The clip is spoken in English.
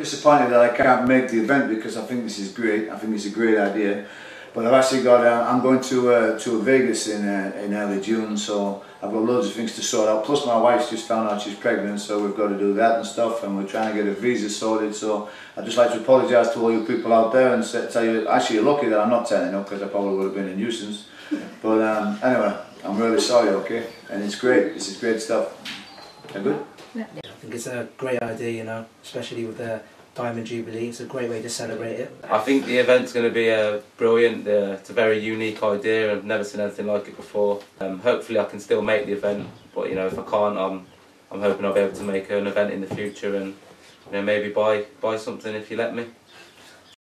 disappointed that I can't make the event because I think this is great. I think it's a great idea. But I've actually got, uh, I'm going to uh, to Vegas in uh, in early June, so I've got loads of things to sort out. Plus my wife's just found out she's pregnant, so we've got to do that and stuff, and we're trying to get a visa sorted. So I'd just like to apologise to all you people out there and say, tell you, actually you're lucky that I'm not turning up because I probably would have been a nuisance. But um, anyway, I'm really sorry, okay? And it's great, this is great stuff. Are good? I think it's a great idea, you know, especially with the Diamond Jubilee. It's a great way to celebrate it. I think the event's going to be uh, brilliant. Uh, it's a very unique idea. I've never seen anything like it before. Um, hopefully, I can still make the event, but you know, if I can't, I'm I'm hoping I'll be able to make an event in the future and you know maybe buy buy something if you let me.